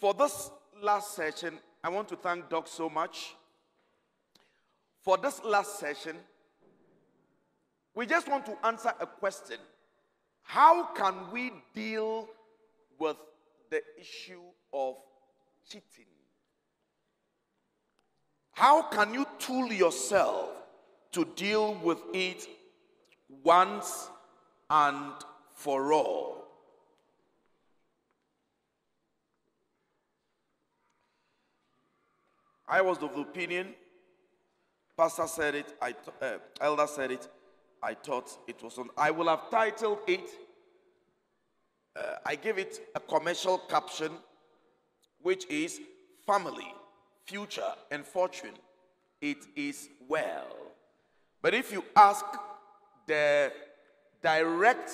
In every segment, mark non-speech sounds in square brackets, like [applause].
For this last session, I want to thank Doc so much. For this last session, we just want to answer a question How can we deal with the issue of cheating? How can you tool yourself to deal with it once and for all? I was of the opinion, Pastor said it, I, uh, Elder said it, I thought it was on. I will have titled it, uh, I gave it a commercial caption, which is Family, Future, and Fortune. It is well. But if you ask the direct,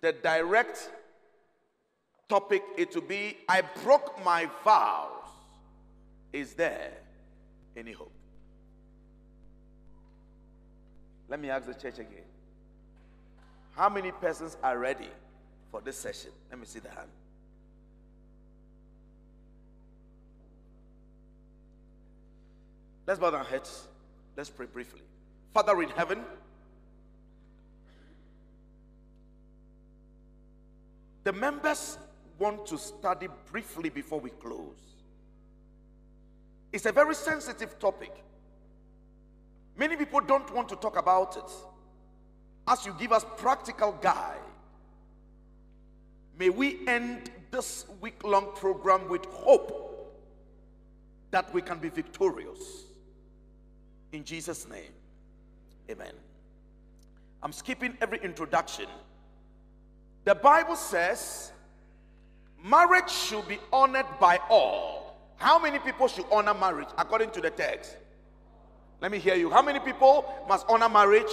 the direct topic, it will be I broke my vows. Is there any hope? Let me ask the church again. How many persons are ready for this session? Let me see the hand. Let's bow our heads. Let's pray briefly. Father in heaven, the members want to study briefly before we close. It's a very sensitive topic. Many people don't want to talk about it. As you give us practical guide, may we end this week long program with hope that we can be victorious. In Jesus' name, amen. I'm skipping every introduction. The Bible says marriage should be honored by all. How many people should honor marriage according to the text? Let me hear you. How many people must honor marriage?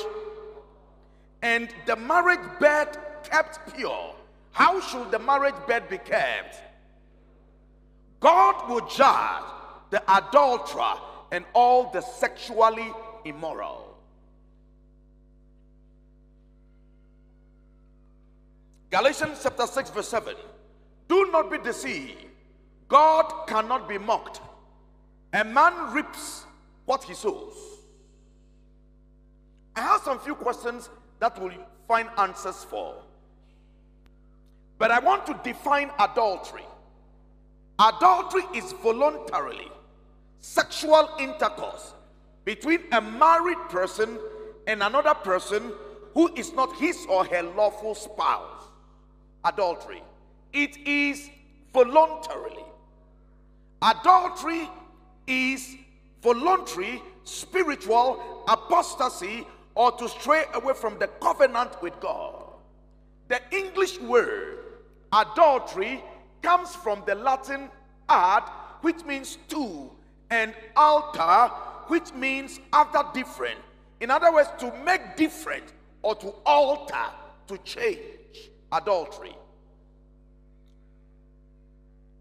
And the marriage bed kept pure. How should the marriage bed be kept? God will judge the adulterer and all the sexually immoral. Galatians chapter 6, verse 7. Do not be deceived. God cannot be mocked. A man reaps what he sows. I have some few questions that will find answers for. But I want to define adultery. Adultery is voluntarily sexual intercourse between a married person and another person who is not his or her lawful spouse. Adultery. It is voluntarily. Adultery is voluntary spiritual apostasy or to stray away from the covenant with God. The English word adultery comes from the Latin ad, which means to, and alter, which means other different. In other words, to make different or to alter, to change. Adultery.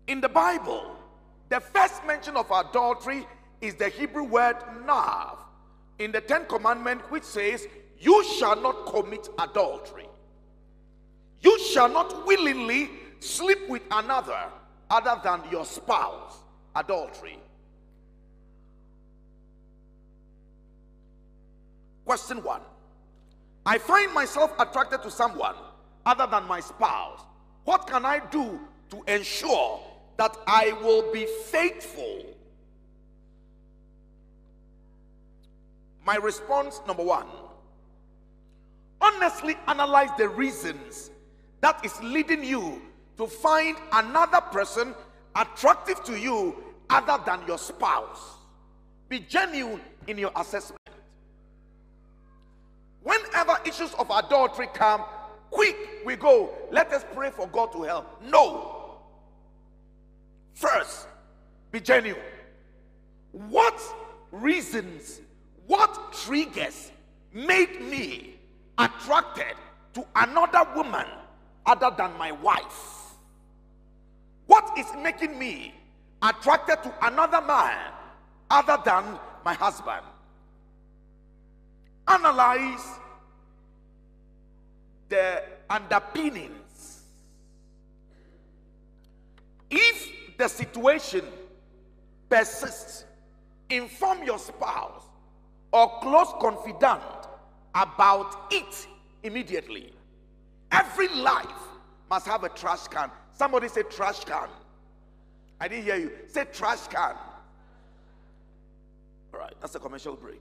In the Bible, the first mention of adultery is the Hebrew word nav in the Ten Commandments, which says, You shall not commit adultery. You shall not willingly sleep with another other than your spouse. Adultery. Question one I find myself attracted to someone other than my spouse. What can I do to ensure that I will be faithful My response number one honestly analyze the reasons that is leading you to find another person attractive to you other than your spouse. Be genuine in your assessment. Whenever issues of adultery come, quick we go. Let us pray for God to help. No. First, be genuine. What reasons what triggers made me attracted to another woman other than my wife? What is making me attracted to another man other than my husband? Analyze the underpinnings. If the situation persists, inform your spouse or close confidant about it immediately. Every life must have a trash can. Somebody say trash can. I didn't hear you. Say trash can. All right, that's a commercial break.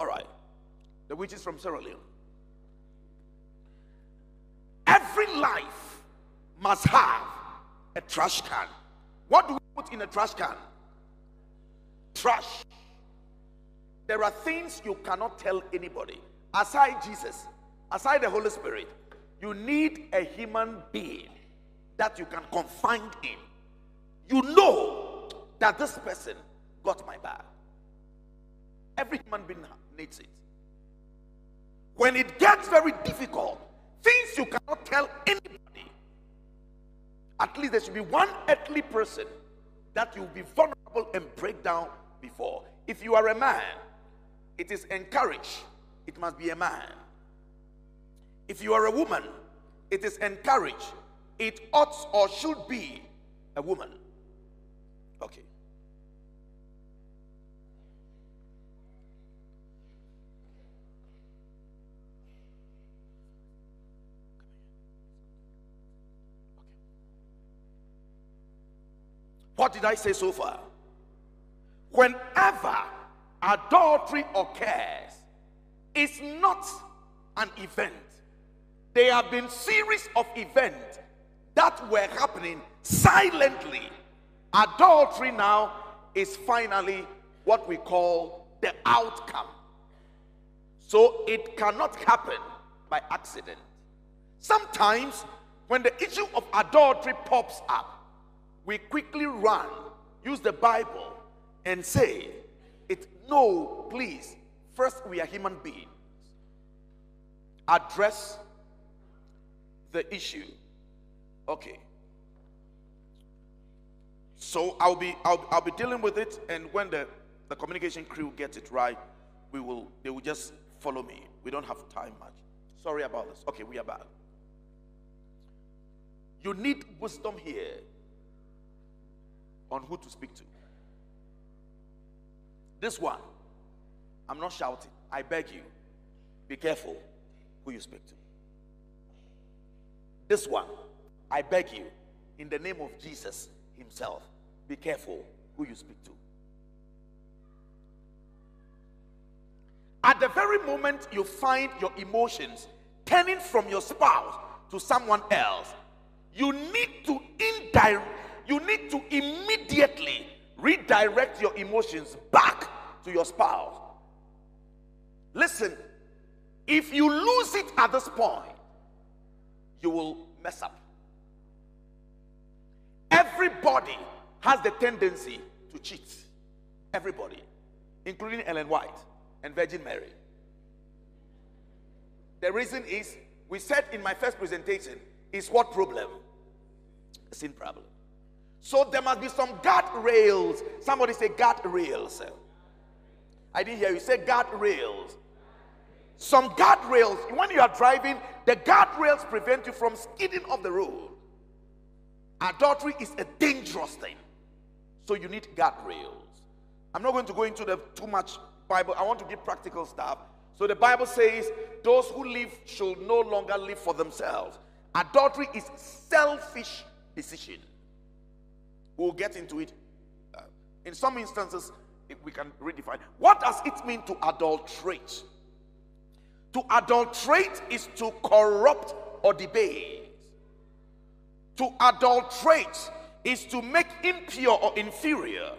All right, the witch is from Sierra Leone. Every life must have a trash can. What do we put in a trash can? Trash. There are things you cannot tell anybody. Aside Jesus, aside the Holy Spirit, you need a human being that you can confide in. You know that this person got my back. Every human being needs it. When it gets very difficult, things you cannot tell anybody, at least there should be one earthly person that you'll be vulnerable and break down before. If you are a man, it is encouraged, it must be a man. If you are a woman, it is encouraged, it ought or should be a woman. Okay. What did I say so far? Whenever adultery occurs, it's not an event. There have been series of events that were happening silently. Adultery now is finally what we call the outcome. So it cannot happen by accident. Sometimes, when the issue of adultery pops up, we quickly run, use the Bible, and say, it no, please. First, we are human beings. Address the issue. Okay. So I'll be I'll, I'll be dealing with it, and when the, the communication crew gets it right, we will they will just follow me. We don't have time much. Sorry about this. Okay, we are back. You need wisdom here on who to speak to. This one, I'm not shouting. I beg you, be careful who you speak to. This one, I beg you, in the name of Jesus Himself, be careful who you speak to. At the very moment you find your emotions turning from your spouse to someone else, you need to indirect you need to immediately redirect your emotions back to your spouse. Listen, if you lose it at this point, you will mess up. Everybody has the tendency to cheat. Everybody, including Ellen White and Virgin Mary. The reason is, we said in my first presentation, is what problem? Sin problem. So there must be some guardrails. Somebody say guardrails. I didn't hear you say guardrails. Some guardrails. When you are driving, the guardrails prevent you from skidding off the road. Adultery is a dangerous thing. So you need guardrails. I'm not going to go into the too much Bible. I want to give practical stuff. So the Bible says, those who live should no longer live for themselves. Adultery is selfish decision. We'll get into it. Uh, in some instances, we can redefine. What does it mean to adulterate? To adulterate is to corrupt or debase. To adulterate is to make impure or inferior.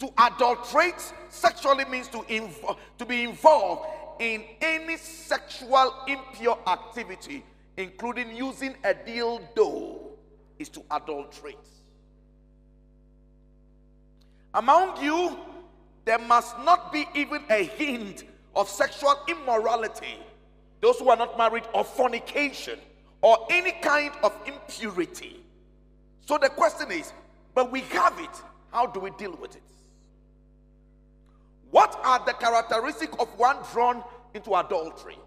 To adulterate sexually means to, to be involved in any sexual impure activity, including using a dildo, is to adulterate. Among you, there must not be even a hint of sexual immorality, those who are not married, or fornication, or any kind of impurity. So the question is, but we have it, how do we deal with it? What are the characteristics of one drawn into adultery?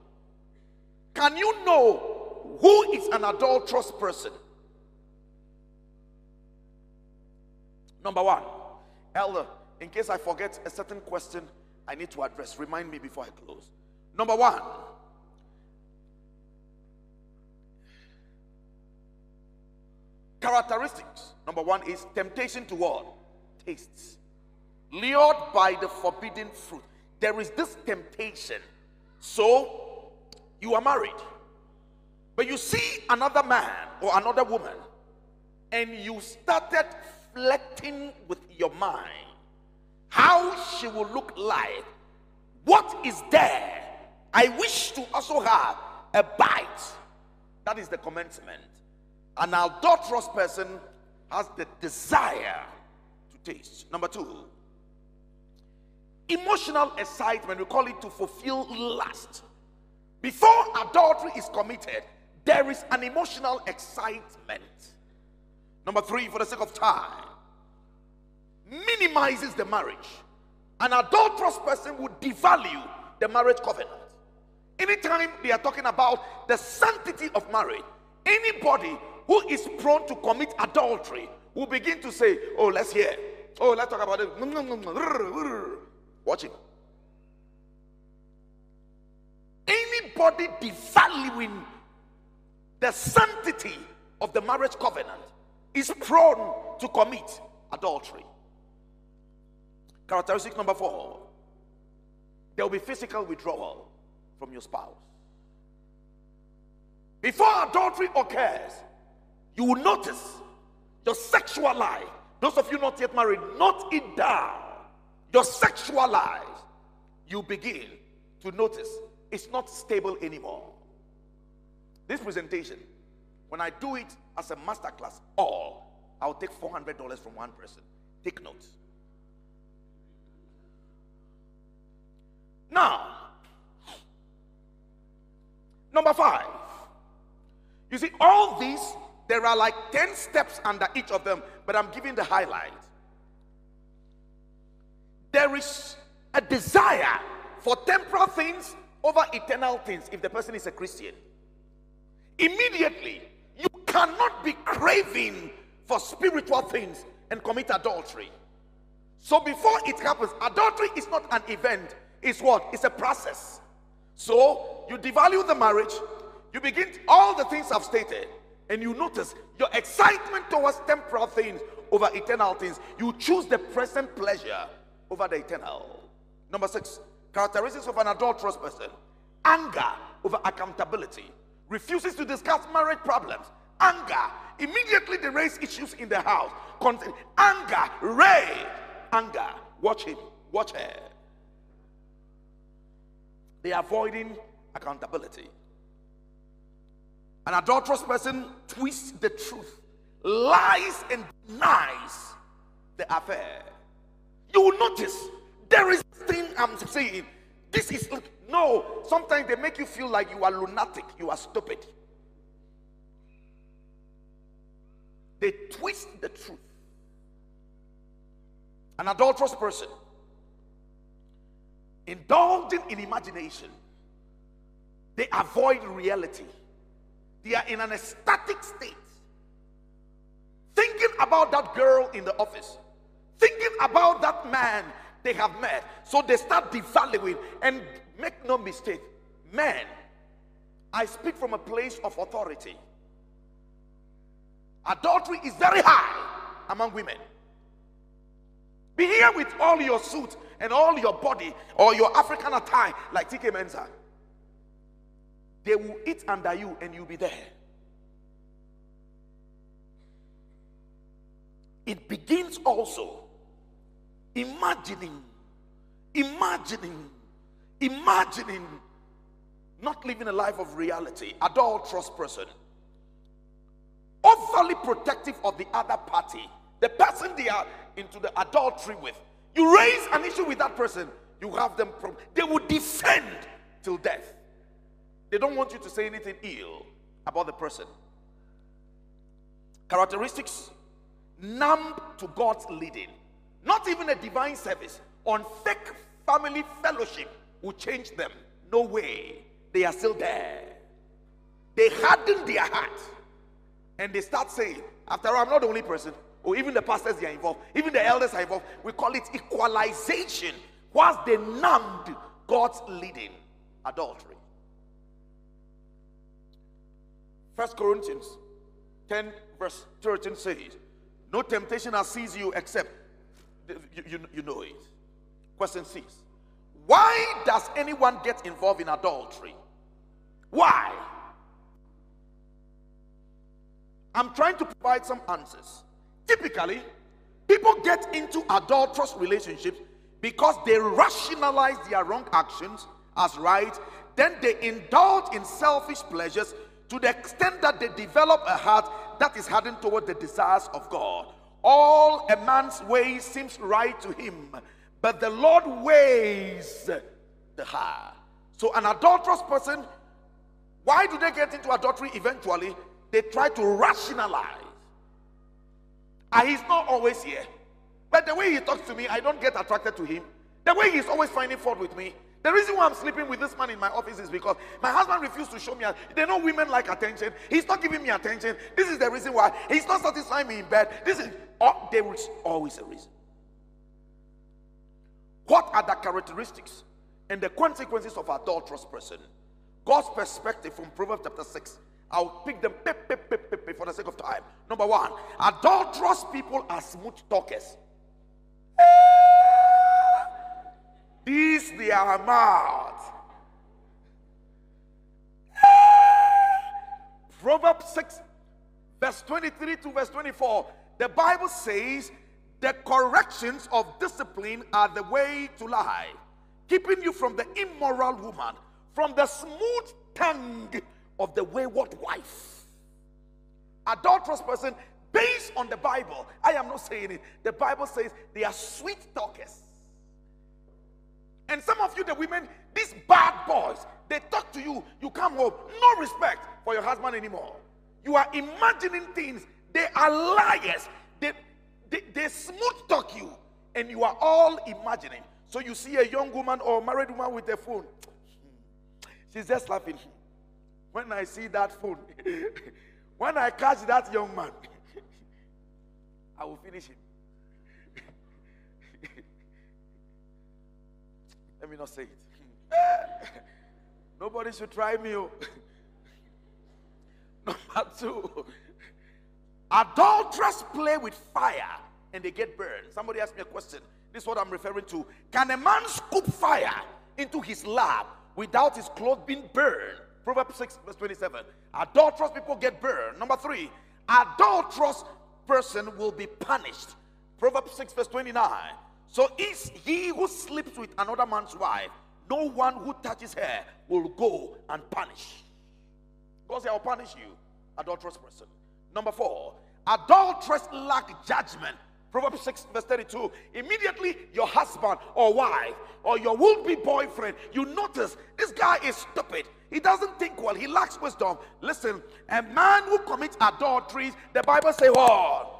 Can you know who is an adulterous person? Number one, elder, in case I forget a certain question I need to address, remind me before I close. Number one, characteristics. Number one is temptation to what? Tastes. Lured by the forbidden fruit. There is this temptation. So, you are married. But you see another man or another woman, and you started reflecting with your mind how she will look like. What is there? I wish to also have a bite. That is the commencement. An adulterous person has the desire to taste. Number two, emotional excitement. We call it to fulfill lust. Before adultery is committed, there is an emotional excitement. Number three, for the sake of time, minimizes the marriage. An adulterous person would devalue the marriage covenant. Anytime they are talking about the sanctity of marriage, anybody who is prone to commit adultery will begin to say, Oh, let's hear. Oh, let's talk about it. Watching. Anybody devaluing the sanctity of the marriage covenant is prone to commit adultery. Characteristic number four there will be physical withdrawal from your spouse. Before adultery occurs, you will notice your sexual life. Those of you not yet married, not it down. Your sexual life, you begin to notice it's not stable anymore. This presentation, when I do it as a master class, all I'll take $400 from one person. Take notes. Now, number five. You see, all these, there are like 10 steps under each of them, but I'm giving the highlight. There is a desire for temporal things over eternal things if the person is a Christian. Immediately, cannot be craving for spiritual things and commit adultery. So before it happens, adultery is not an event, it's what? It's a process. So you devalue the marriage, you begin all the things I've stated, and you notice your excitement towards temporal things over eternal things. You choose the present pleasure over the eternal. Number six, characteristics of an adulterous person anger over accountability, refuses to discuss marriage problems, anger. Immediately they raise issues in the house. Anger, rage, anger. Watch him, watch her. They are avoiding accountability. An adulterous person twists the truth, lies and denies the affair. You will notice there is thing I'm saying. This is no. Sometimes they make you feel like you are lunatic, you are stupid. They twist the truth. An adulterous person indulging in imagination, they avoid reality. They are in an ecstatic state, thinking about that girl in the office, thinking about that man they have met. So they start devaluing and make no mistake, men, I speak from a place of authority. Adultery is very high among women. Be here with all your suit and all your body or your African attire like TK Mensa. They will eat under you and you'll be there. It begins also imagining, imagining, imagining not living a life of reality. Adulterous person, overly protective of the other party, the person they are into the adultery with. You raise an issue with that person, you have them, they will defend till death. They don't want you to say anything ill about the person. Characteristics numb to God's leading, not even a divine service, on fake family fellowship will change them. No way. They are still there. they harden their heart and they start saying, After all, I'm not the only person, or even the pastors they are involved, even the elders are involved. We call it equalization, whilst they numbed God's leading adultery. First Corinthians 10, verse 13 says, No temptation has seized you except you, you, you know it. Question six Why does anyone get involved in adultery? Why? I'm trying to provide some answers. Typically, people get into adulterous relationships because they rationalize their wrong actions as right, then they indulge in selfish pleasures to the extent that they develop a heart that is hardened toward the desires of God. All a man's way seems right to him, but the Lord weighs the heart. So, an adulterous person, why do they get into adultery eventually? They try to rationalize. And he's not always here. But the way he talks to me, I don't get attracted to him. The way he's always finding fault with me. The reason why I'm sleeping with this man in my office is because my husband refused to show me. They know women like attention. He's not giving me attention. This is the reason why he's not satisfying me in bed. This is oh, there is always a reason. What are the characteristics and the consequences of adulterous person? God's perspective from Proverbs chapter 6. I'll pick them pip, pip, pip, for the sake of time. Number one, adulterous people are smooth talkers. Eh, These their mouth. Eh, Proverbs 6, verse 23 to verse 24. The Bible says, The corrections of discipline are the way to life, keeping you from the immoral woman, from the smooth tongue of the wayward wife. Adulterous person, based on the Bible, I am not saying it. The Bible says they are sweet talkers. And some of you, the women, these bad boys, they talk to you, you come home, no respect for your husband anymore. You are imagining things, they are liars. They, they, they smooth talk you, and you are all imagining. So you see a young woman or married woman with a phone, she's just laughing. When I see that phone, [laughs] when I catch that young man, [laughs] I will finish him. [laughs] Let me not say it. Nobody should try me. Oh. Number two, adulterers play with fire and they get burned. Somebody asked me a question. This is what I'm referring to. Can a man scoop fire into his lap without his clothes being burned? Proverbs 6, verse 27. Adulterous people get burned. Number three, adulterous person will be punished. Proverbs 6, verse 29. So is he who sleeps with another man's wife, no one who touches her will go and punish. Because I will punish you, adulterous person. Number four, adulteress lack judgment. Proverbs 6, verse 32. Immediately, your husband or wife or your would be boyfriend, you notice this guy is stupid. He doesn't think well, he lacks wisdom. Listen, a man who commits adulteries, the Bible says, what?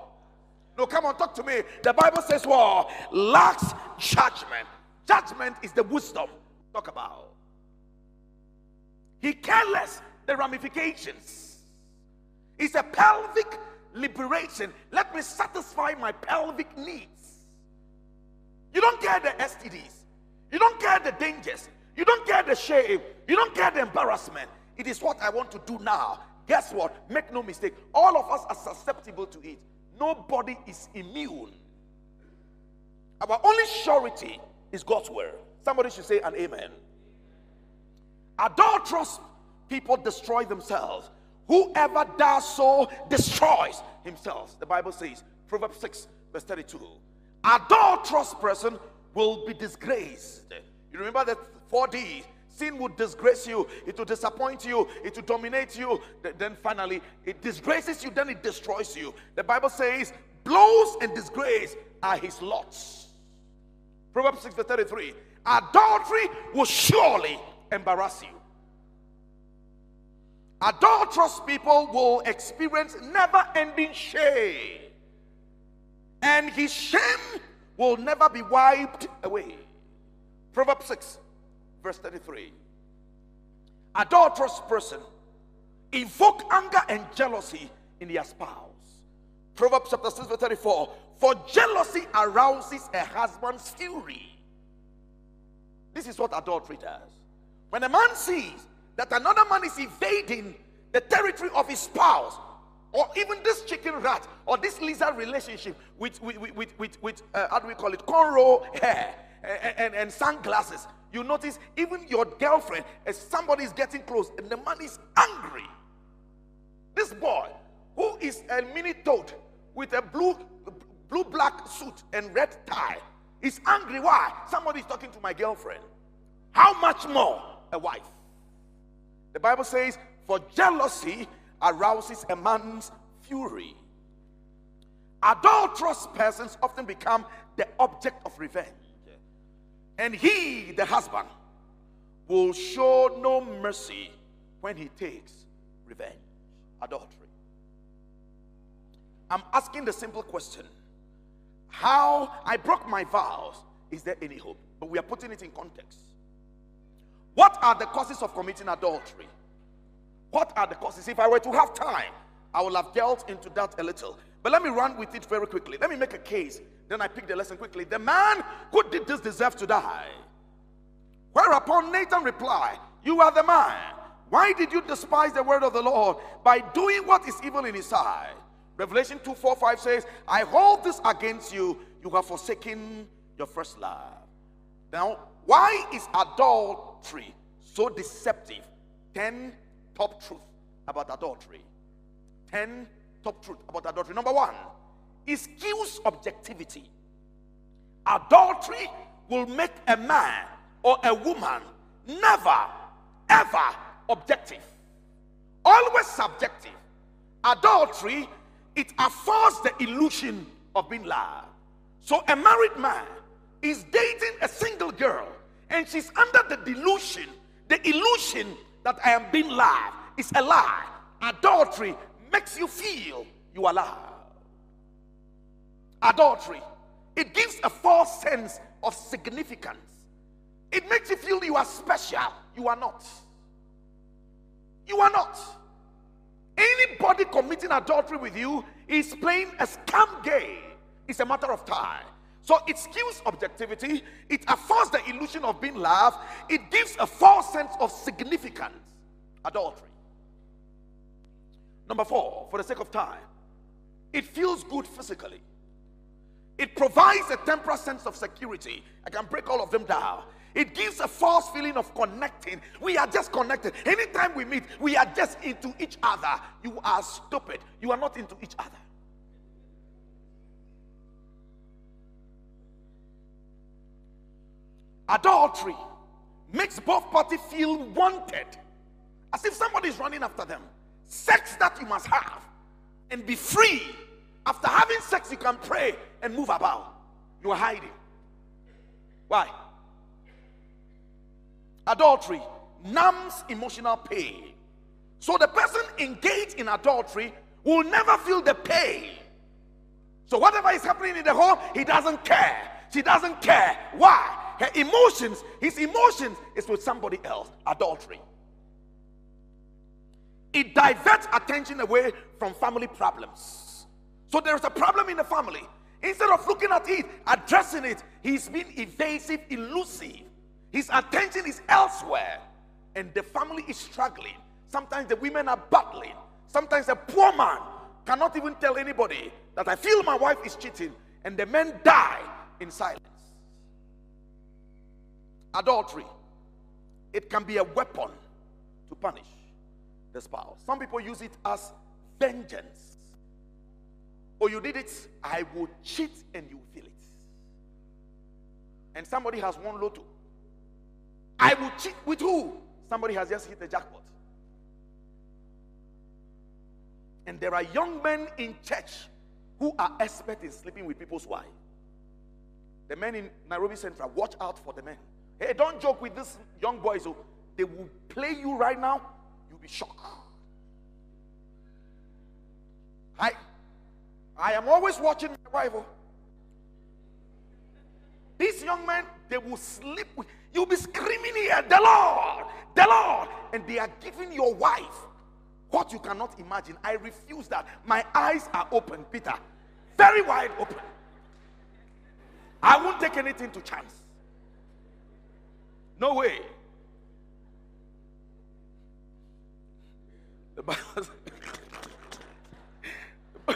No, come on, talk to me. The Bible says, "Well, lacks judgment. Judgment is the wisdom. Talk about. He careless the ramifications. It's a pelvic liberation. Let me satisfy my pelvic needs. You don't care the STDs. You don't care the dangers. You don't care the shame. You don't care the embarrassment. It is what I want to do now. Guess what? Make no mistake. All of us are susceptible to it. Nobody is immune. Our only surety is God's word. Somebody should say an amen. Adulterous people destroy themselves. Whoever does so destroys himself. The Bible says, Proverbs 6, verse 32. Adulterous person will be disgraced. You remember that 4D Sin would disgrace you, it will disappoint you, it will dominate you. Then finally, it disgraces you, then it destroys you. The Bible says, blows and disgrace are his lots. Proverbs 6 verse 33. Adultery will surely embarrass you. Adulterous people will experience never ending shame, and his shame will never be wiped away. Proverbs 6 verse 33. Adulterous person invoke anger and jealousy in their spouse. Proverbs chapter 6, verse 34 For jealousy arouses a husband's fury. This is what adultery does. When a man sees that another man is invading the territory of his spouse, or even this chicken rat or this lizard relationship with with with with, with, uh, how do we call it cornrow hair and, and, and, sunglasses you notice even your girlfriend as somebody is getting close and the man is angry this boy who is a mini toad with a blue blue black suit and red tie is angry why somebody is talking to my girlfriend how much more a wife the bible says for jealousy arouses a man's fury. Adulterous persons often become the object of revenge. And he, the husband, will show no mercy when he takes revenge. Adultery. I'm asking the simple question How I broke my vows, is there any hope? But we are putting it in context. What are the causes of committing adultery? What are the causes? If I were to have time, I will have dealt into that a little. But let me run with it very quickly. Let me make a case. Then I pick the lesson quickly. The man who did this deserves to die. Whereupon Nathan replied, You are the man. Why did you despise the word of the Lord by doing what is evil in his sight? Revelation 2 4 5 says, I hold this against you. You have forsaken your first love. Now, why is adultery so deceptive? 10 top truth about adultery. 10 top truth about adultery. Number one, is kills objectivity. Adultery will make a man or a woman never, ever objective, always subjective. Adultery, it affords the illusion of being loved. So a married man is dating a single girl and she's under the delusion, the illusion that I am being loved is a lie. Adultery makes you feel you are loved. Adultery, it gives a false sense of significance. It makes you feel you are special. You are not. You are not. Anybody committing adultery with you is playing a scam game. It's a matter of time. So it skews objectivity, it affords the illusion of being loved, it gives a false sense of significance. Adultery. Number four, for the sake of time, it feels good physically. It provides a temporal sense of security. I can break all of them down. It gives a false feeling of connecting. We are just connected. Anytime we meet, we are just into each other. You are stupid. You are not into each other. Adultery makes both parties feel wanted, as if somebody is running after them. Sex that you must have and be free. After having sex, you can pray and move about. You are hiding. Why? Adultery numbs emotional pain. So the person engaged in adultery will never feel the pain. So whatever is happening in the home, he doesn't care. She doesn't care. Why? her emotions, his emotions is with somebody else. Adultery. It diverts attention away from family problems. So there's a problem in the family. Instead of looking at it, addressing it, he's been evasive, elusive. His attention is elsewhere. And the family is struggling. Sometimes the women are battling. Sometimes a poor man cannot even tell anybody that I feel my wife is cheating. And the men die in silence. Adultery, it can be a weapon to punish the spouse. Some people use it as vengeance. Oh, you did it, I will cheat and you feel it. And somebody has won lotto. I will cheat with who? Somebody has just hit the jackpot. And there are young men in church who are expert in sleeping with people's wives. The men in Nairobi Central, watch out for the men. Hey, don't joke with these young boys. Oh. they will play you right now. Be shocked. I, I am always watching my wife. Oh. These young men, they will sleep with You'll be screaming here, the Lord, the Lord. And they are giving your wife what you cannot imagine. I refuse that. My eyes are open, Peter, very wide open. I won't take anything to chance. No way. The Bible, [laughs]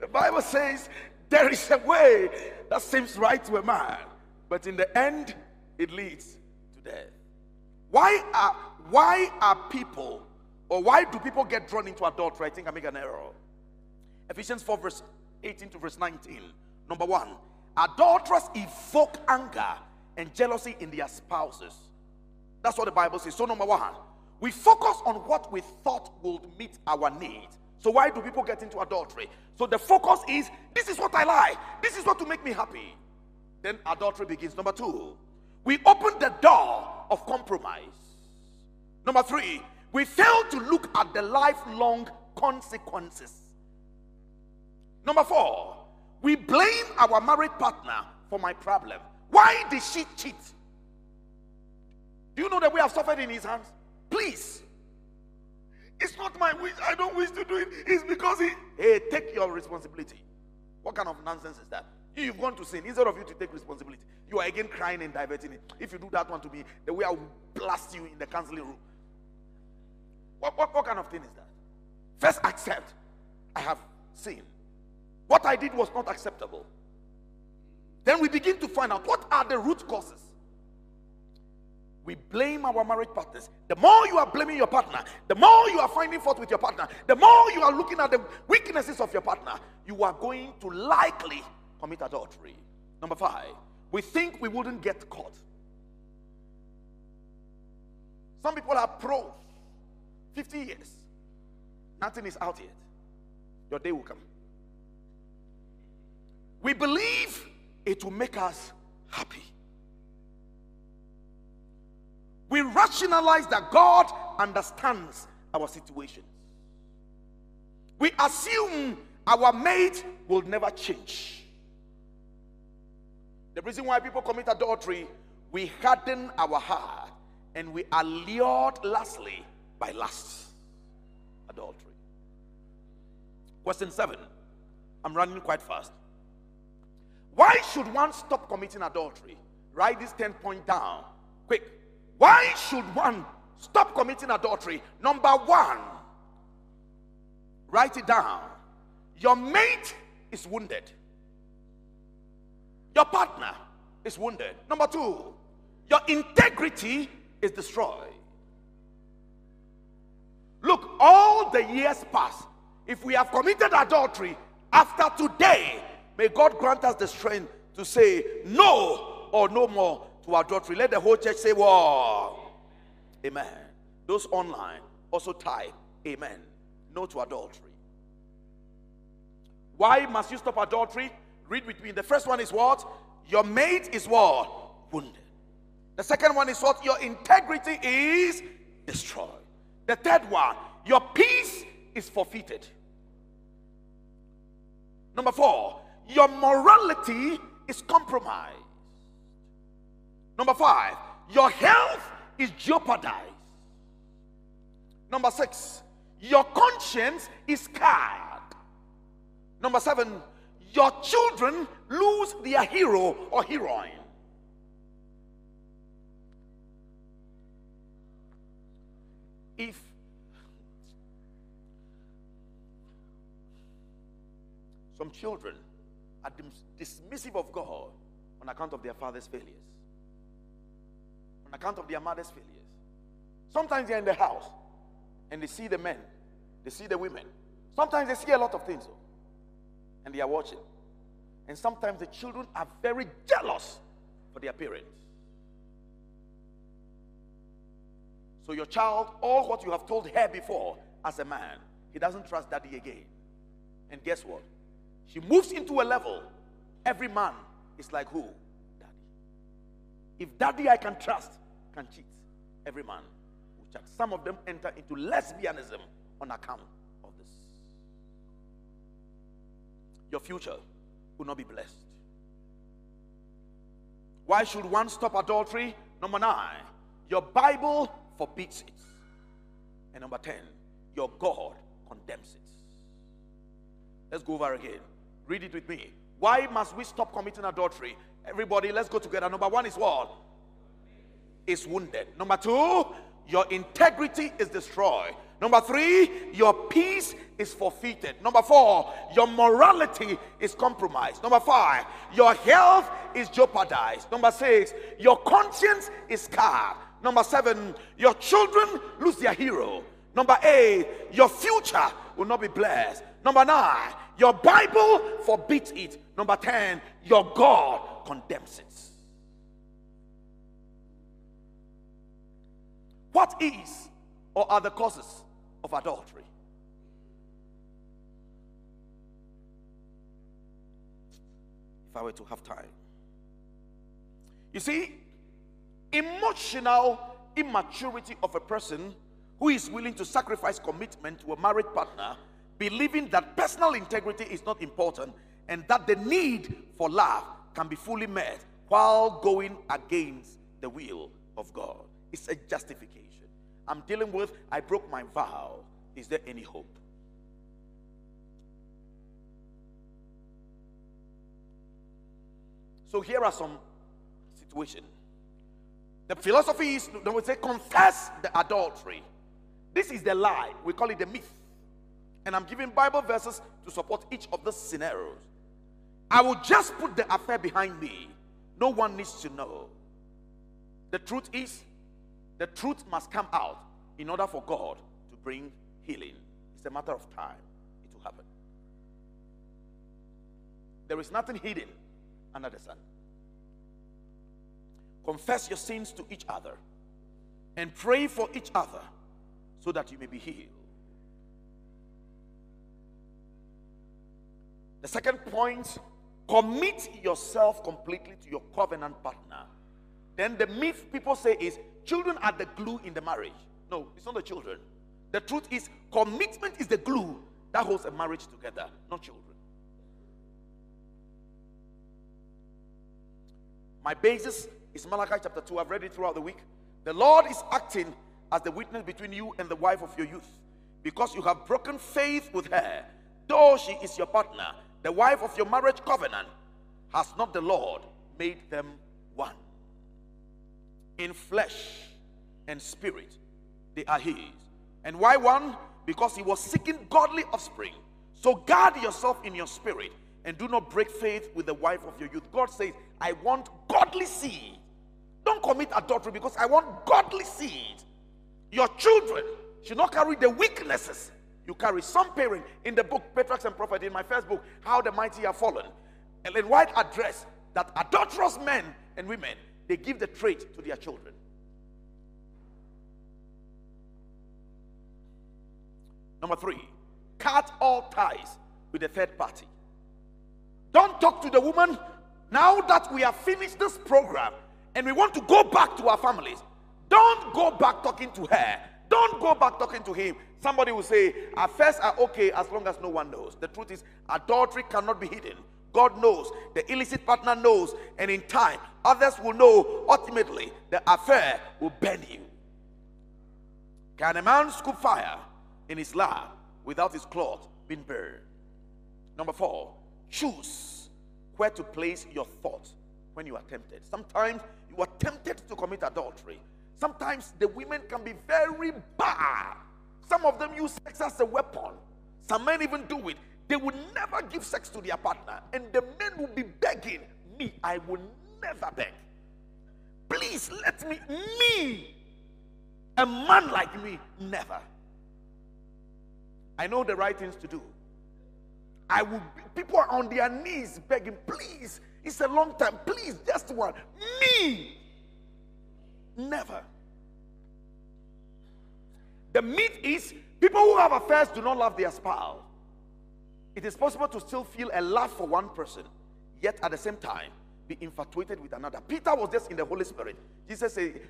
the Bible says there is a way that seems right to a man, but in the end, it leads to death. Why are why are people or why do people get drawn into adultery? I think I make an error. Ephesians 4, verse 18 to verse 19. Number one, adulterers evoke anger and jealousy in their spouses. That's what the Bible says. So, number one, we focus on what we thought would meet our needs. So, why do people get into adultery? So, the focus is this is what I like, this is what to make me happy. Then adultery begins. Number two, we open the door of compromise. Number three, we fail to look at the lifelong consequences. Number four, we blame our married partner for my problem. Why did she cheat? Do you know that we have suffered in his hands? Please. It's not my wish. I don't wish to do it. It's because he. Hey, take your responsibility. What kind of nonsense is that? You've gone to sin. Instead of you to take responsibility, you are again crying and diverting it. If you do that one to me, the way I will blast you in the counseling room. What, what, what kind of thing is that? First, accept. I have sinned. What I did was not acceptable. Then we begin to find out what are the root causes. We blame our marriage partners. The more you are blaming your partner, the more you are finding fault with your partner, the more you are looking at the weaknesses of your partner, you are going to likely commit adultery. Number five, we think we wouldn't get caught. Some people are pro 50 years, nothing is out yet. Your day will come. We believe it will make us happy. We rationalize that God understands our situations. We assume our mate will never change. The reason why people commit adultery, we harden our heart and we are lured lastly by lust. Adultery. Question seven. I'm running quite fast. Why should one stop committing adultery? Write this 10 point down. Quick. Why should one stop committing adultery? Number one, write it down. Your mate is wounded. Your partner is wounded. Number two, your integrity is destroyed. Look, all the years pass. If we have committed adultery after today, may God grant us the strength to say no or no more to adultery. Let the whole church say, Whoa. Amen. Those online also type, Amen. No to adultery. Why must you stop adultery? Read with me. The first one is what? Your mate is what? Wounded. The second one is what? Your integrity is destroyed. The third one, your peace is forfeited. Number four, your morality is compromised. Number five, your health is jeopardized. Number six, your conscience is scarred. Number seven, your children lose their hero or heroine. If some children are dismissive of God on account of their father's failures, account of their mother's failures, sometimes they're in the house and they see the men, they see the women. Sometimes they see a lot of things oh, and they are watching. And sometimes the children are very jealous for their parents. So your child, all what you have told her before as a man, he doesn't trust daddy again. And guess what? She moves into a level. Every man is like who? Daddy. If daddy I can trust can cheat, every man will cheat. Some of them enter into lesbianism on account of this. Your future will not be blessed. Why should one stop adultery? Number nine, your Bible forbids it. And number 10, your God condemns it. Let's go over again. Read it with me. Why must we stop committing adultery? Everybody, let's go together. Number one is what? Is wounded. Number two, your integrity is destroyed. Number three, your peace is forfeited. Number four, your morality is compromised. Number five, your health is jeopardized. Number six, your conscience is scarred. Number seven, your children lose their hero. Number eight, your future will not be blessed. Number nine, your Bible forbids it. Number 10, your God condemns it. What is or are the causes of adultery? If I were to have time. You see, emotional immaturity of a person who is willing to sacrifice commitment to a married partner, believing that personal integrity is not important and that the need for love can be fully met while going against the will of God. It's a justification. I'm dealing with, I broke my vow. Is there any hope? So here are some situations. The philosophy is, they would say, confess the adultery. This is the lie. We call it the myth. And I'm giving Bible verses to support each of the scenarios. I will just put the affair behind me. No one needs to know. The truth is, the truth must come out in order for God to bring healing. It's a matter of time. It will happen. There is nothing hidden under the sun. Confess your sins to each other and pray for each other so that you may be healed. The second point commit yourself completely to your covenant partner. Then the myth people say is children are the glue in the marriage. No, it's not the children. The truth is, commitment is the glue that holds a marriage together, not children. My basis is Malachi chapter 2. I've read it throughout the week. The Lord is acting as the witness between you and the wife of your youth because you have broken faith with her, though she is your partner the wife of your marriage covenant, has not the Lord made them one? In flesh and spirit, they are His. And why one? Because He was seeking godly offspring. So guard yourself in your spirit and do not break faith with the wife of your youth. God says, I want godly seed. Don't commit adultery because I want godly seed. Your children should not carry the weaknesses you carry. Some parent in the book, Patriarchs and Prophet, in my first book, How the Mighty Have Fallen, Ellen White addressed that adulterous men and women, they give the trait to their children. Number three, cut all ties with the third party. Don't talk to the woman now that we have finished this program and we want to go back to our families. Don't go back talking to her. Don't go back talking to him. Somebody will say, affairs are okay as long as no one knows. The truth is, adultery cannot be hidden. God knows, the illicit partner knows, and in time, others will know ultimately the affair will burn you. Can a man scoop fire in his lap without his cloth being burned? Number four, choose where to place your thought when you are tempted. Sometimes you are tempted to commit adultery. Sometimes the women can be very bad some of them use sex as a weapon. Some men even do it. They will never give sex to their partner. And the men will be begging, Me, I will never beg. Please let me, me, a man like me, never. I know the right things to do. I will, people are on their knees begging, please. It's a long time. Please, just one. Me, never. The myth is people who have affairs do not love their spouse. It is possible to still feel a love for one person, yet at the same time be infatuated with another. Peter was just in the Holy Spirit. Jesus said,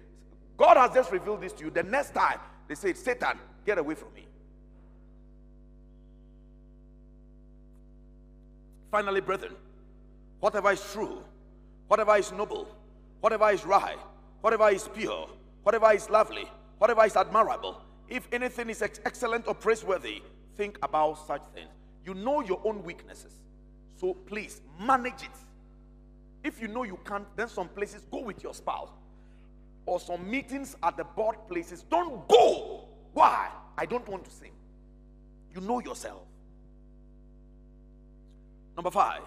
God has just revealed this to you. The next time they said, Satan, get away from me. Finally, brethren, whatever is true, whatever is noble, whatever is right, whatever is pure, whatever is lovely, whatever is admirable, if anything is ex- excellent or praiseworthy, think about such things. You know your own weaknesses. So please manage it. If you know you can't, then some places go with your spouse. Or some meetings at the board places, don't go. Why? I don't want to sing. You know yourself. Number five,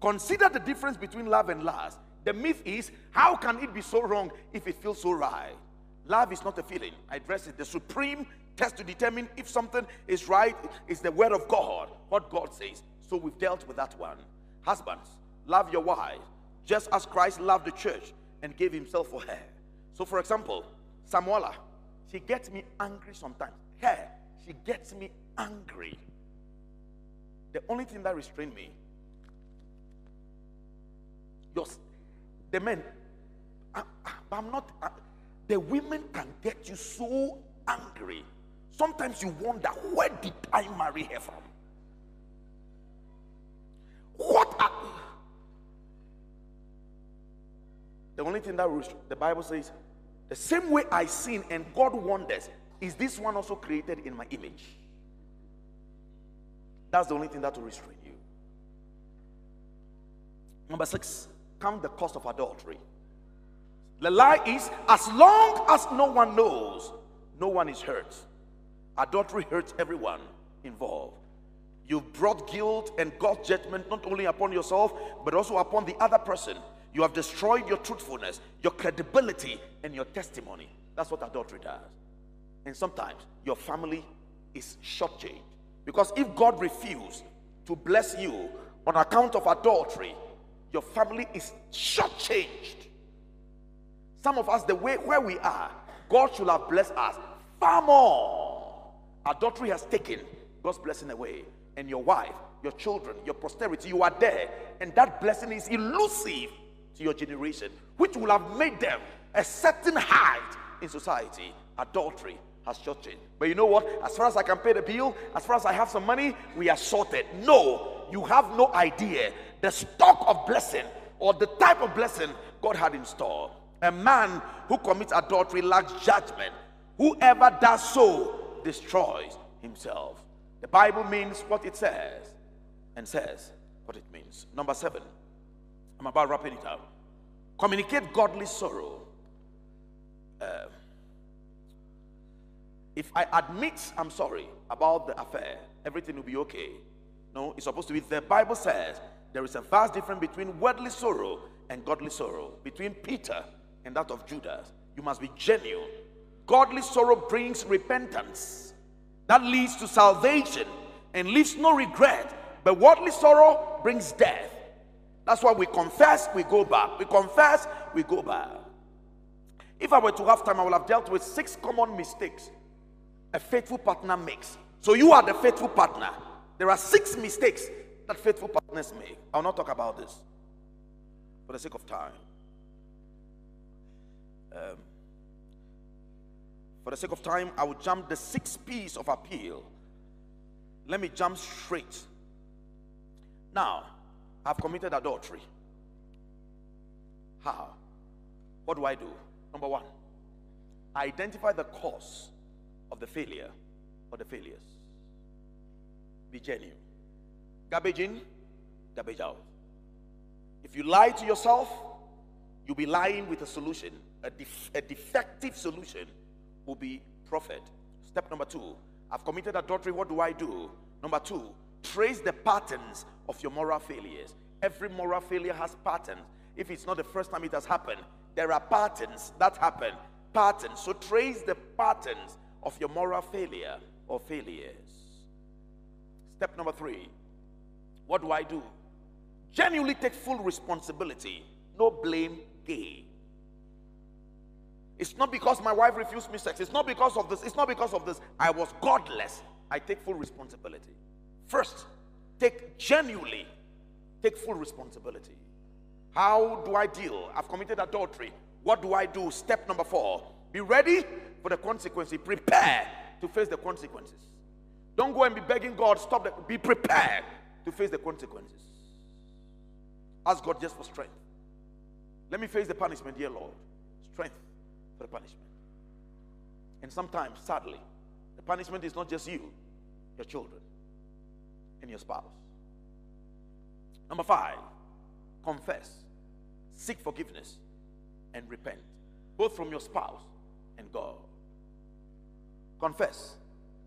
consider the difference between love and lust. The myth is how can it be so wrong if it feels so right? Love is not a feeling. I address it. The supreme test to determine if something is right is the word of God, what God says. So we've dealt with that one. Husbands, love your wife just as Christ loved the church and gave himself for her. So, for example, Samuela, she gets me angry sometimes. Her, she gets me angry. The only thing that restrained me, yours, the men, ah, ah, I, am not, I, the women can get you so angry. Sometimes you wonder, where did I marry her from? What are, the only thing that the Bible says, the same way I sin and God wonders, is this one also created in my image? That's the only thing that will restrain you. Number six, count the cost of adultery. The lie is as long as no one knows, no one is hurt. Adultery hurts everyone involved. You've brought guilt and God's judgment not only upon yourself, but also upon the other person. You have destroyed your truthfulness, your credibility, and your testimony. That's what adultery does. And sometimes your family is shortchanged. Because if God refused to bless you on account of adultery, your family is shortchanged. Some of us, the way where we are, God should have blessed us far more. Adultery has taken God's blessing away. And your wife, your children, your posterity, you are there. And that blessing is elusive to your generation, which will have made them a certain height in society. Adultery has shortened. But you know what? As far as I can pay the bill, as far as I have some money, we are sorted. No, you have no idea the stock of blessing or the type of blessing God had in store. A man who commits adultery lacks judgment. Whoever does so destroys himself. The Bible means what it says and says what it means. Number seven, I'm about wrapping it up. Communicate godly sorrow. Uh, if I admit I'm sorry about the affair, everything will be okay. No, it's supposed to be. The Bible says there is a vast difference between worldly sorrow and godly sorrow, between Peter and that of Judas. You must be genuine. Godly sorrow brings repentance that leads to salvation and leaves no regret. But worldly sorrow brings death. That's why we confess, we go back. We confess, we go back. If I were to have time, I would have dealt with six common mistakes a faithful partner makes. So you are the faithful partner. There are six mistakes that faithful partners make. I'll not talk about this for the sake of time. Um, for the sake of time, I will jump the six P's of appeal. Let me jump straight. Now, I've committed adultery. How? What do I do? Number one, identify the cause of the failure or the failures. Be genuine. Garbage in, garbage out. If you lie to yourself, you'll be lying with a solution. A, def- a defective solution will be profit. Step number two I've committed adultery. What do I do? Number two, trace the patterns of your moral failures. Every moral failure has patterns. If it's not the first time it has happened, there are patterns that happen. Patterns. So trace the patterns of your moral failure or failures. Step number three what do I do? Genuinely take full responsibility, no blame game. It's not because my wife refused me sex. It's not because of this. It's not because of this. I was godless. I take full responsibility. First, take genuinely take full responsibility. How do I deal? I've committed adultery. What do I do? Step number four be ready for the consequences. Prepare to face the consequences. Don't go and be begging God, stop that. Be prepared to face the consequences. Ask God just for strength. Let me face the punishment, dear Lord. Strength for the punishment. And sometimes, sadly, the punishment is not just you, your children, and your spouse. Number five, confess, seek forgiveness, and repent, both from your spouse and God. Confess,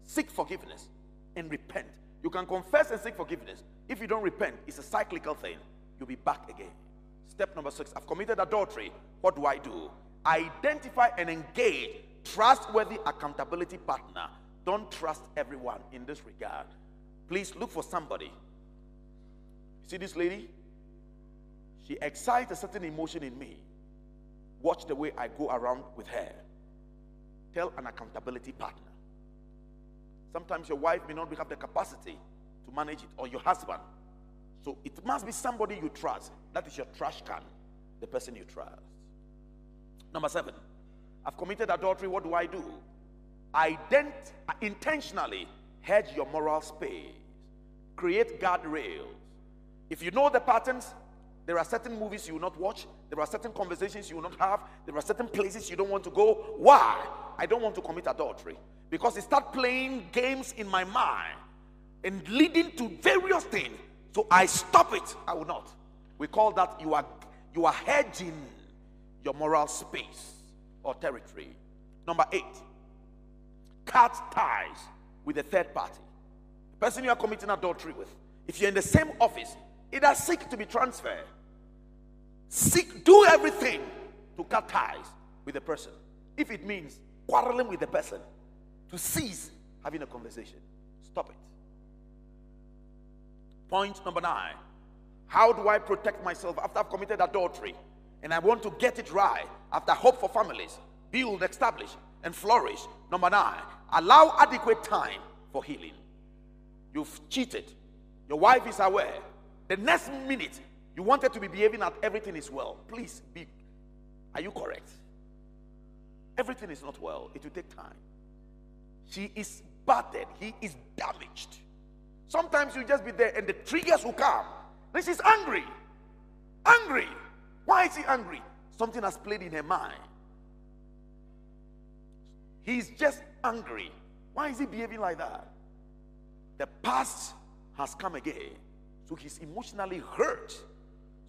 seek forgiveness, and repent. You can confess and seek forgiveness. If you don't repent, it's a cyclical thing. You'll be back again. Step number six I've committed adultery. What do I do? Identify and engage trustworthy accountability partner. Don't trust everyone in this regard. Please look for somebody. You see this lady? She excites a certain emotion in me. Watch the way I go around with her. Tell an accountability partner. Sometimes your wife may not have the capacity to manage it, or your husband. So it must be somebody you trust. That is your trash can, the person you trust. Number seven, I've committed adultery. What do I do? Ident- intentionally hedge your moral space, create guardrails. If you know the patterns, there are certain movies you will not watch, there are certain conversations you will not have, there are certain places you don't want to go. Why? I don't want to commit adultery because it start playing games in my mind and leading to various things. So I stop it. I will not. We call that you are you are hedging your moral space or territory. Number eight, cut ties with a third party. The person you are committing adultery with. If you're in the same office, either seek to be transferred, seek, do everything to cut ties with the person. If it means quarreling with the person, to cease having a conversation, stop it. Point number nine How do I protect myself after I've committed adultery? And I want to get it right after hope for families, build, establish, and flourish. Number nine, allow adequate time for healing. You've cheated. Your wife is aware. The next minute, you wanted to be behaving that everything is well. Please be. Are you correct? Everything is not well. It will take time. She is battered. He is damaged. Sometimes you just be there and the triggers will come. This is angry. Angry. Why is he angry? Something has played in her mind. He's just angry. Why is he behaving like that? The past has come again. So he's emotionally hurt.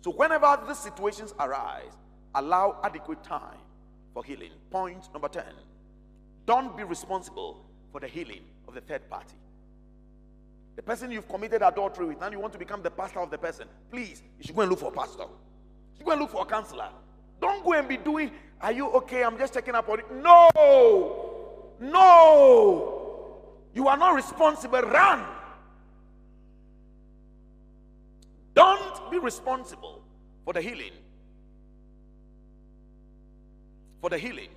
So whenever these situations arise, allow adequate time for healing. Point number 10. Don't be responsible for the healing of the third party. The person you've committed adultery with, now you want to become the pastor of the person. Please, you should go and look for a pastor. Go and look for a counselor. Don't go and be doing, are you okay? I'm just checking up on it. No. No. You are not responsible. Run. Don't be responsible for the healing. For the healing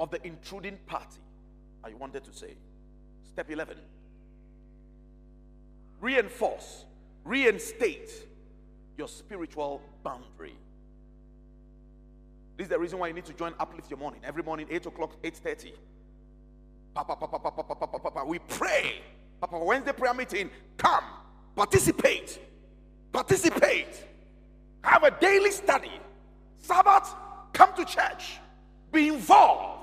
of the intruding party. I wanted to say. Step 11. Reinforce, reinstate your spiritual boundary. This is the reason why you need to join Uplift Your Morning. Every morning, 8 o'clock, 8.30. Papa, papa, papa, papa, papa, papa. We pray. Papa, Wednesday prayer meeting. Come. Participate. Participate. Have a daily study. Sabbath, come to church. Be involved.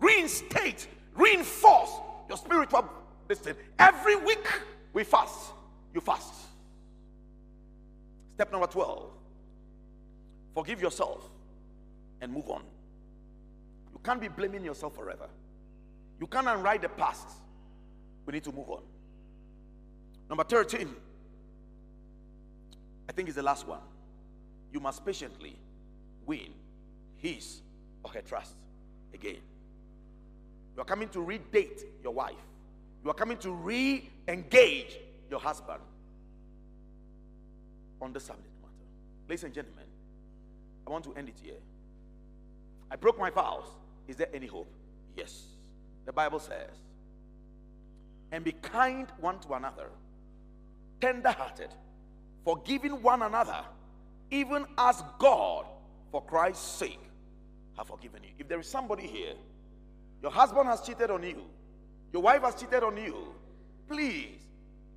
Reinstate. Reinforce your spiritual listen. Every week we fast. You fast. Step number 12 forgive yourself and move on. You can't be blaming yourself forever. You can't unwrite the past. We need to move on. Number 13, I think is the last one. You must patiently win his or her trust again. You are coming to redate your wife. You are coming to re engage your husband on the subject matter. Ladies and gentlemen, I want to end it here. I broke my vows. Is there any hope? Yes. The Bible says, and be kind one to another, tender hearted, forgiving one another, even as God, for Christ's sake, have forgiven you. If there is somebody here, your husband has cheated on you, your wife has cheated on you, please,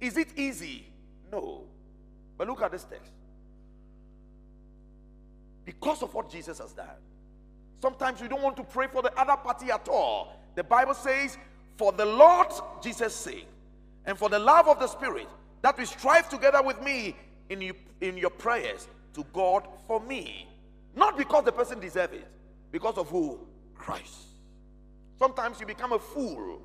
is it easy? No. But look at this text. Because of what Jesus has done. Sometimes you don't want to pray for the other party at all. The Bible says, for the Lord Jesus' sake and for the love of the Spirit, that we strive together with me in, you, in your prayers to God for me. Not because the person deserves it, because of who? Christ. Sometimes you become a fool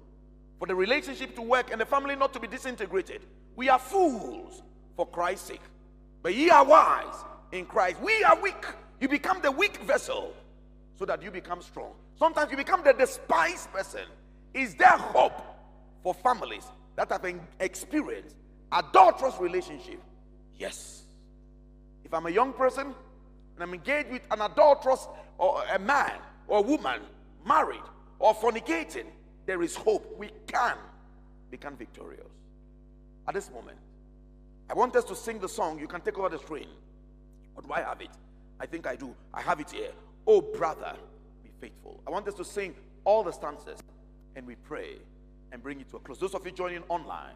for the relationship to work and the family not to be disintegrated. We are fools for Christ's sake. But ye are wise in Christ. We are weak. You become the weak vessel so that you become strong. Sometimes you become the despised person. Is there hope for families that have experienced adulterous relationship? Yes. If I'm a young person and I'm engaged with an adulterous or a man or a woman married or fornicating, there is hope. We can become victorious. At this moment, I want us to sing the song. You can take over the screen. Or do I have it? I think I do. I have it here. Oh, brother, be faithful. I want us to sing all the stanzas and we pray and bring it to a close. Those of you joining online,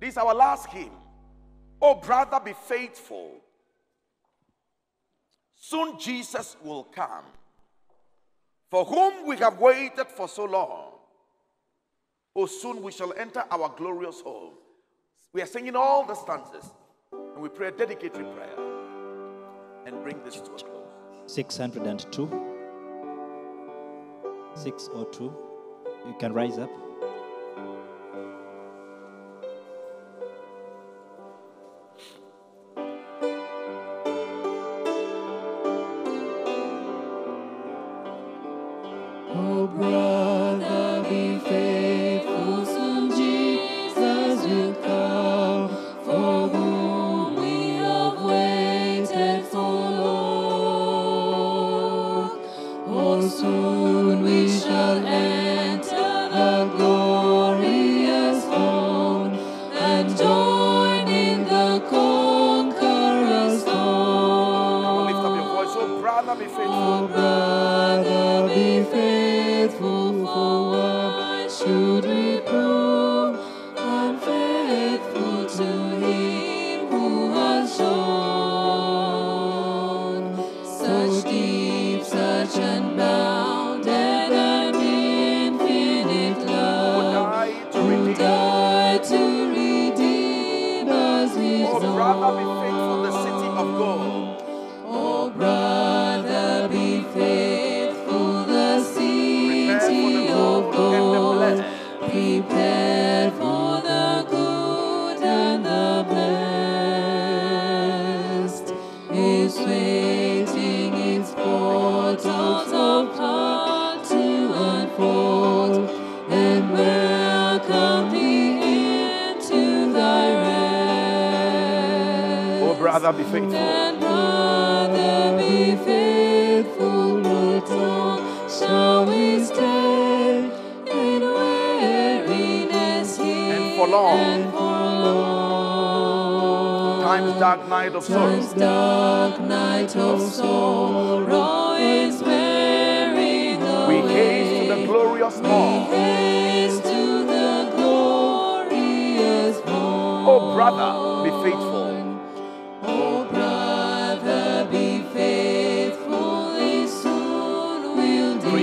this is our last hymn. Oh, brother, be faithful. Soon Jesus will come, for whom we have waited for so long. Oh, soon we shall enter our glorious home. We are singing all the stanzas, and we pray a dedicatory prayer and bring this to a close. 602. 602. You can rise up. brother be faithful. And brother be faithful, shall we stay in weariness here. And for long. And for long. Time's dark night of sorrow. Time's dark night of sorrow is. We haste to the glorious morn. To the glorious morn. Oh, brother.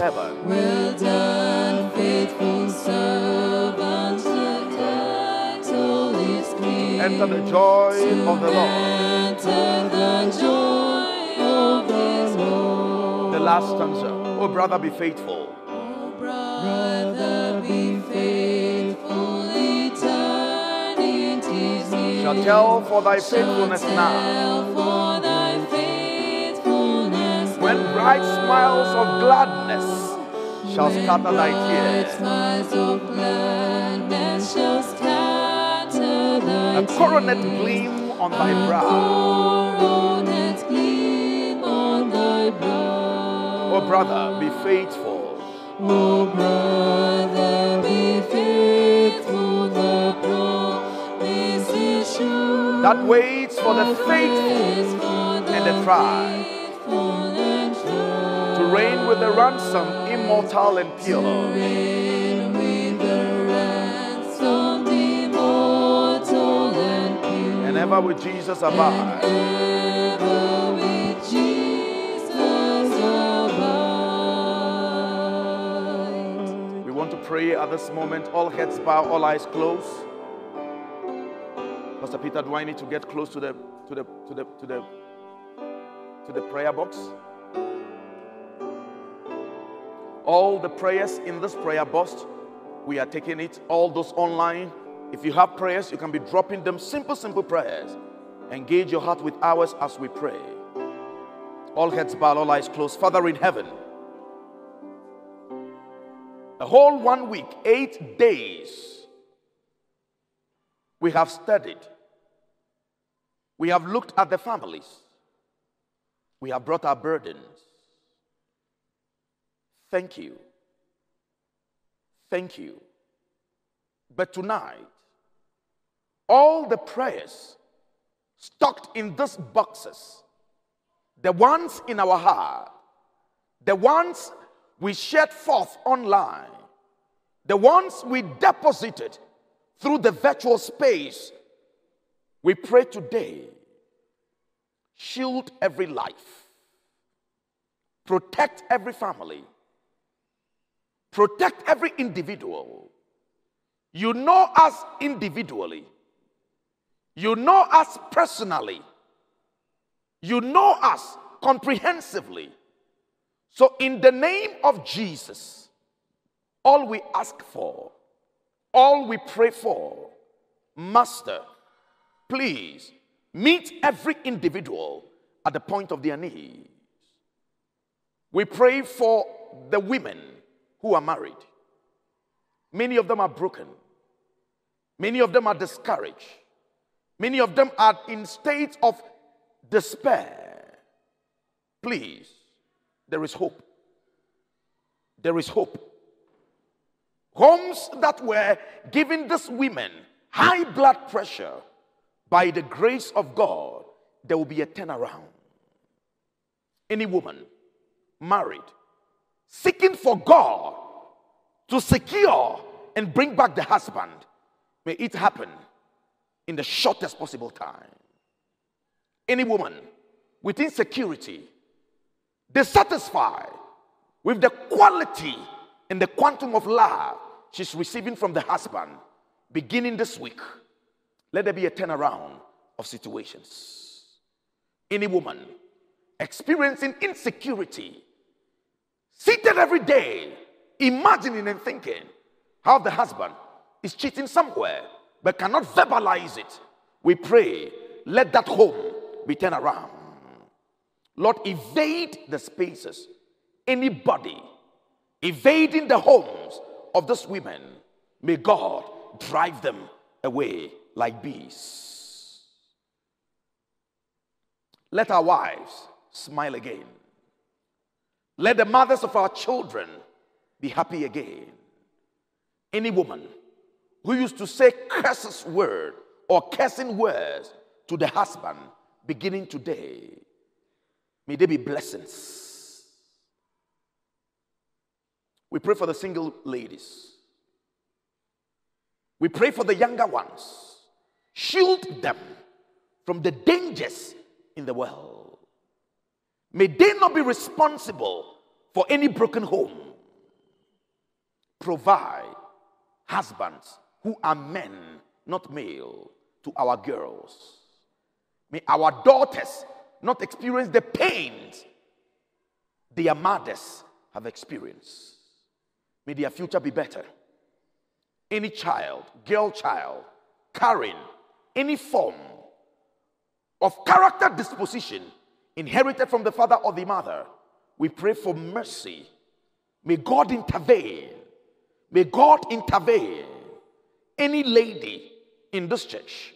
7. Well done, faithful servant, Enter the joy of the Lord. The, of the, Lord. the last stanza. Oh, brother, be faithful. Oh, brother, be faithful. Shall tell for thy faithfulness now bright smiles of gladness shall scatter thy tears. A coronet gleam on thy brow. Oh brother, be faithful. Oh brother, be faithful. The promise is sure. That waits for the faithful and the tried with a ransom, immortal and pure. Reign with the ransomed, immortal and pure. And ever with Jesus abide. Ever with Jesus abide. We want to pray at this moment, all heads bow, all eyes closed. Pastor Peter, do I need to get close to the to the to the to the to the prayer box? All the prayers in this prayer box, we are taking it. All those online, if you have prayers, you can be dropping them. Simple, simple prayers. Engage your heart with ours as we pray. All heads bowed, all eyes closed. Father in heaven, a whole one week, eight days, we have studied. We have looked at the families. We have brought our burdens. Thank you. Thank you. But tonight, all the prayers stocked in these boxes, the ones in our heart, the ones we shared forth online, the ones we deposited through the virtual space, we pray today shield every life, protect every family, protect every individual. You know us individually, you know us personally, you know us comprehensively. So, in the name of Jesus, all we ask for, all we pray for, Master, please meet every individual at the point of their needs. We pray for the women who are married. Many of them are broken. Many of them are discouraged. Many of them are in states of despair. Please, there is hope. There is hope. Homes that were giving these women high blood pressure, by the grace of God, there will be a turnaround. Any woman married, seeking for God to secure and bring back the husband, may it happen in the shortest possible time. Any woman with insecurity, dissatisfied with the quality and the quantum of love she's receiving from the husband, beginning this week, let there be a turnaround of situations. Any woman experiencing insecurity, seated every day, imagining and thinking how the husband is cheating somewhere but cannot verbalize it, we pray, let that home be turned around. Lord, evade the spaces. Anybody evading the homes of those women, may God drive them away like bees. Let our wives smile again. Let the mothers of our children be happy again. Any woman who used to say curses word or cursing words to the husband beginning today, may they be blessings. We pray for the single ladies. We pray for the younger ones. Shield them from the dangers in the world. May they not be responsible for any broken home. Provide husbands who are men, not male, to our girls. May our daughters not experience the pains their mothers have experienced. May their future be better. Any child, girl child, carrying any form of character disposition inherited from the father or the mother, we pray for mercy. May God intervene. May God intervene. Any lady in this church,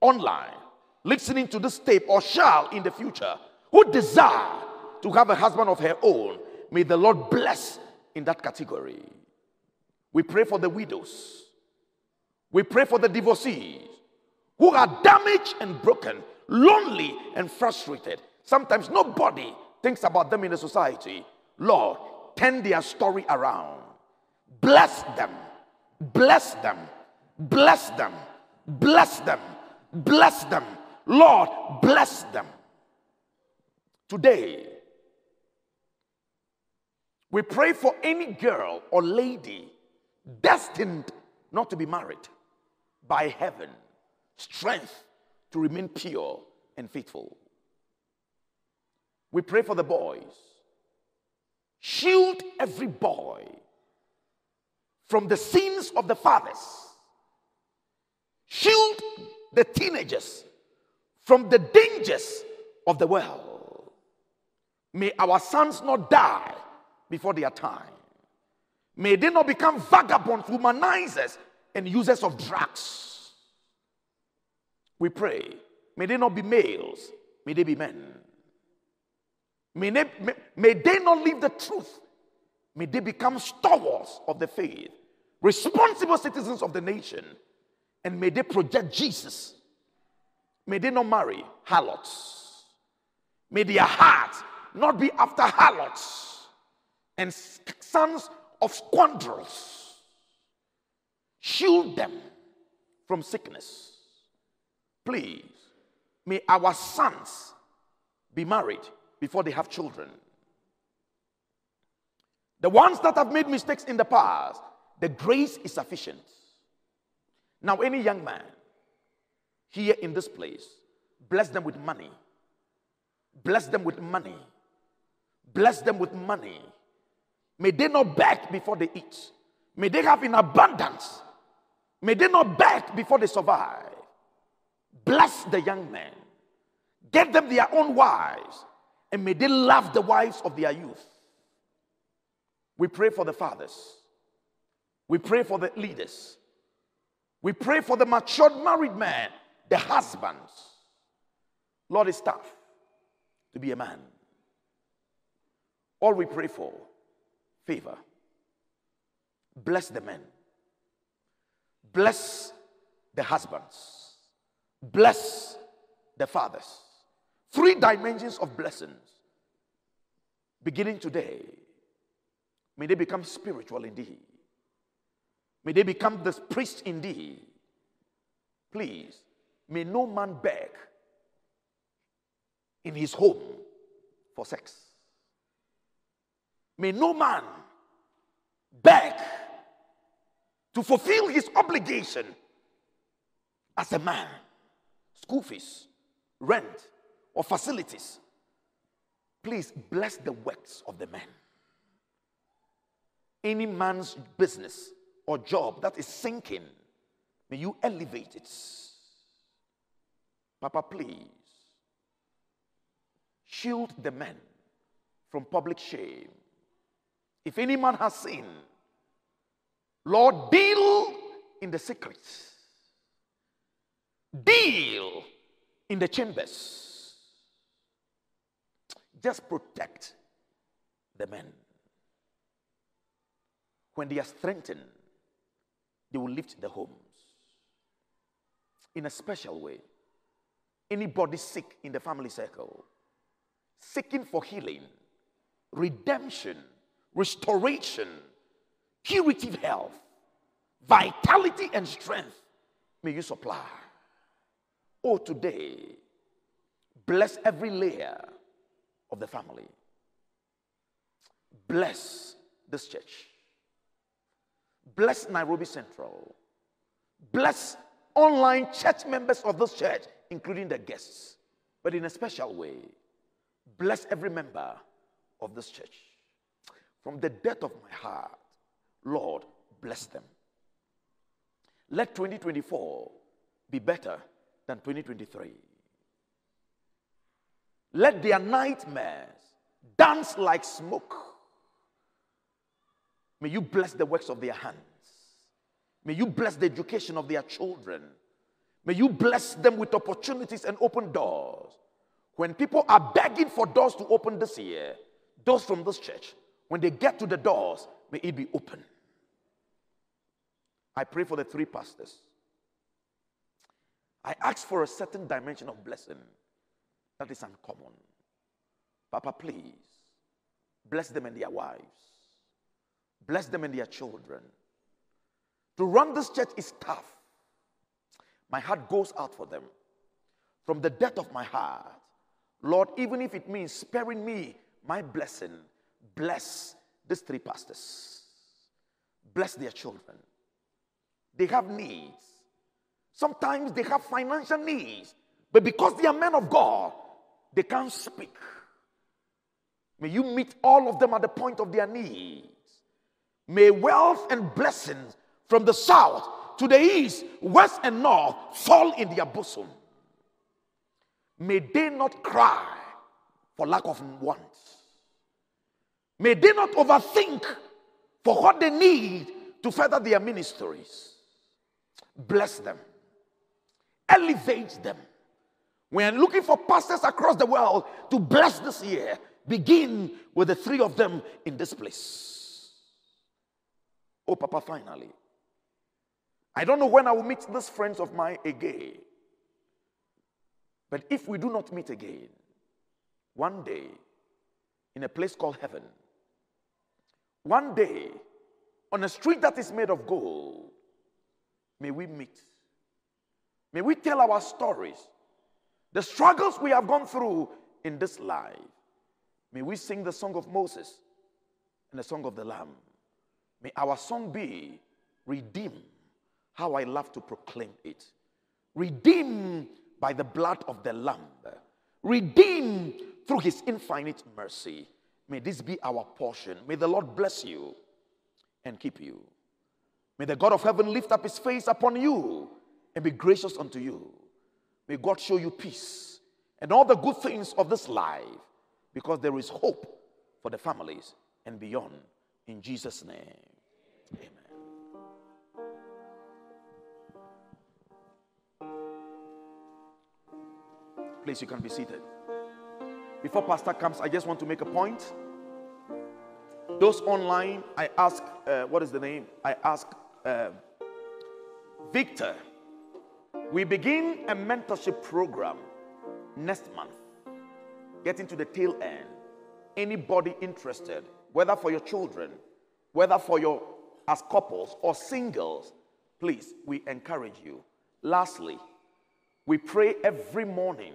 online, listening to this tape, or shall in the future, who desire to have a husband of her own, May the Lord bless in that category. We pray for the widows. We pray for the divorcees who are damaged and broken, lonely and frustrated. Sometimes nobody thinks about them in the society. Lord, turn their story around. Bless them. Bless them. Bless them. Bless them. Bless them. Lord, bless them. Today, we pray for any girl or lady destined not to be married by heaven, strength to remain pure and faithful. We pray for the boys. Shield every boy from the sins of the fathers. Shield the teenagers from the dangers of the world. May our sons not die before their time. May they not become vagabonds, womanizers, and users of drugs. We pray. May they not be males, may they be men. May they, may, may they not leave the truth. May they become stalwarts of the faith, responsible citizens of the nation, and may they project Jesus. May they not marry harlots. May their heart not be after harlots and sons of scoundrels. Shield them from sickness. Please, may our sons be married before they have children. The ones that have made mistakes in the past, the grace is sufficient. Now, any young man here in this place, bless them with money. Bless them with money. Bless them with money. May they not beg before they eat. May they have in abundance. May they not beg before they survive. Bless the young men. Get them their own wives. And may they love the wives of their youth. We pray for the fathers. We pray for the leaders. We pray for the matured married man, the husbands. Lord, it's tough to be a man. All we pray for favor. Bless the men. Bless the husbands. Bless the fathers. Three dimensions of blessings. Beginning today, may they become spiritual indeed. May they become the priest indeed. Please, may no man beg in his home for sex. May no man beg to fulfill his obligation as a man. School fees, rent, or facilities. Please bless the works of the man. Any man's business or job that is sinking, may you elevate it. Papa, please shield the men from public shame. If any man has sinned, Lord, deal in the secrets, deal in the chambers. Just protect the men. When they are strengthened, they will lift the homes in a special way. Anybody sick in the family circle, seeking for healing, redemption, restoration, curative health, vitality, and strength, may you supply. Oh, today, bless every layer of the family. Bless this church. Bless Nairobi Central. Bless online church members of this church, including the guests, but in a special way. Bless every member of this church. From the depth of my heart, Lord, bless them. Let 2024 be better than 2023. Let their nightmares dance like smoke. May you bless the works of their hands. May you bless the education of their children. May you bless them with opportunities and open doors. When people are begging for doors to open this year, doors from this church, When they get to the doors, may it be open. I pray for the three pastors. I ask for a certain dimension of blessing that is uncommon. Papa, please bless them and their wives, bless them and their children. To run this church is tough. My heart goes out for them. From the depth of my heart, Lord, even if it means sparing me my blessing, bless these three pastors. Bless their children. They have needs. Sometimes they have financial needs, but because they are men of God, they can't speak. May you meet all of them at the point of their needs. May wealth and blessings from the south to the east, west, and north fall in their bosom. May they not cry for lack of wants. May they not overthink for what they need to further their ministries. Bless them, elevate them. We are looking for pastors across the world to bless this year. Begin with the three of them in this place. Oh, Papa, finally. I don't know when I will meet these friends of mine again. But if we do not meet again, one day in a place called heaven, one day on a street that is made of gold, may we meet. May we tell our stories, the struggles we have gone through in this life. May we sing the song of Moses and the song of the Lamb. May our song be redeemed how I love to proclaim it. Redeemed by the blood of the Lamb, redeemed through his infinite mercy. May this be our portion. May the Lord bless you and keep you. May the God of heaven lift up his face upon you and be gracious unto you. May God show you peace and all the good things of this life because there is hope for the families and beyond. In Jesus' name, amen. Please, you can be seated. Before Pastor comes, I just want to make a point. Those online, I ask, uh, what is the name? I ask uh, Victor. We begin a mentorship program next month, getting to the tail end. Anybody interested, whether for your children, whether for your as couples or singles, please, we encourage you. Lastly, we pray every morning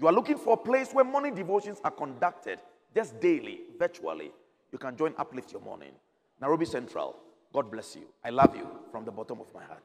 you are looking for a place where morning devotions are conducted just daily, virtually. You can join Uplift Your Morning. Nairobi Central. God bless you. I love you from the bottom of my heart.